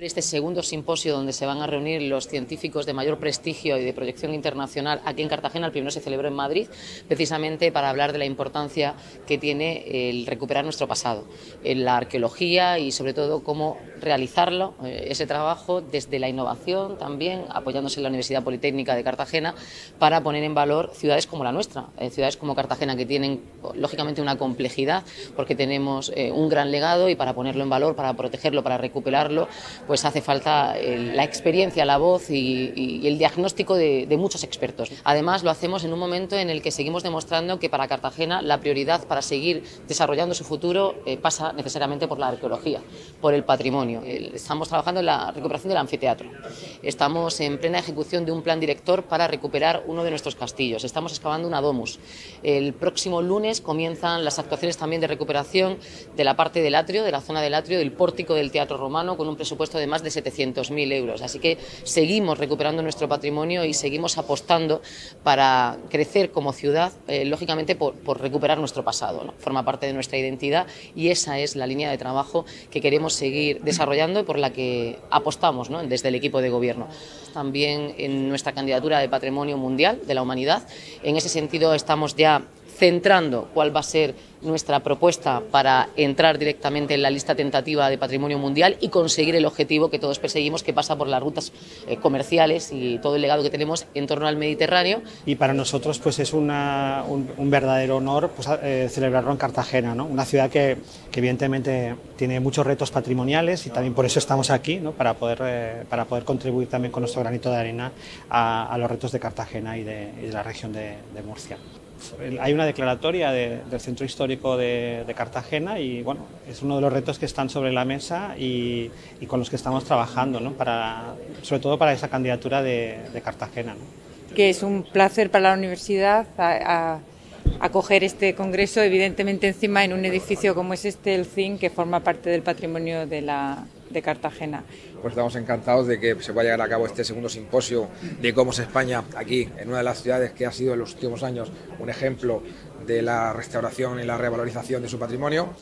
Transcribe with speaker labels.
Speaker 1: Este segundo simposio donde se van a reunir los científicos de mayor prestigio y de proyección internacional aquí en Cartagena, el primero se celebró en Madrid, precisamente para hablar de la importancia que tiene el recuperar nuestro pasado, en la arqueología y sobre todo cómo realizarlo, eh, ese trabajo desde la innovación también, apoyándose en la Universidad Politécnica de Cartagena, para poner en valor ciudades como la nuestra, eh, ciudades como Cartagena que tienen lógicamente una complejidad porque tenemos eh, un gran legado y para ponerlo en valor, para protegerlo, para recuperarlo, pues hace falta la experiencia, la voz y, el diagnóstico de, muchos expertos. Además, lo hacemos en un momento en el que seguimos demostrando que para Cartagena la prioridad para seguir desarrollando su futuro eh, pasa necesariamente por la arqueología, por el patrimonio. Estamos trabajando en la recuperación del anfiteatro. Estamos en plena ejecución de un plan director para recuperar uno de nuestros castillos. Estamos excavando una domus. El próximo lunes comienzan las actuaciones también de recuperación de la parte del atrio, de la zona del atrio, del pórtico del Teatro Romano, con un presupuesto de más de 700.000 euros. Así que seguimos recuperando nuestro patrimonio y seguimos apostando para crecer como ciudad, eh, lógicamente por, recuperar nuestro pasado. Forma parte de nuestra identidad y esa es la línea de trabajo que queremos seguir desarrollando y por la que apostamos desde el equipo de gobierno. También en nuestra candidatura de Patrimonio Mundial de la Humanidad. En ese sentido estamos ya centrando cuál va a ser nuestra propuesta para entrar directamente en la lista tentativa de patrimonio mundial y conseguir el objetivo que todos perseguimos, que pasa por las rutas eh, comerciales y todo el legado que tenemos en torno al Mediterráneo.
Speaker 2: Y para nosotros pues es un, verdadero honor pues, eh, celebrarlo en Cartagena, ¿no? una ciudad que, evidentemente tiene muchos retos patrimoniales y también por eso estamos aquí, ¿no? para, poder, eh, para poder contribuir también con nuestro granito de arena a, los retos de Cartagena y de, la región de Murcia hay una declaratoria del Centro Histórico de, Cartagena y bueno, es uno de los retos que están sobre la mesa y, con los que estamos trabajando, ¿no? sobre todo para esa candidatura de, Cartagena.
Speaker 3: Que es un placer para la universidad acoger este congreso, evidentemente encima en un edificio como es este, el CIN, que forma parte del patrimonio de la, de Cartagena.
Speaker 4: Pues estamos encantados de que se vaya a llevar a cabo este segundo simposio de cómo es España aquí, en una de las ciudades que ha sido en los últimos años un ejemplo de la restauración y la revalorización de su patrimonio.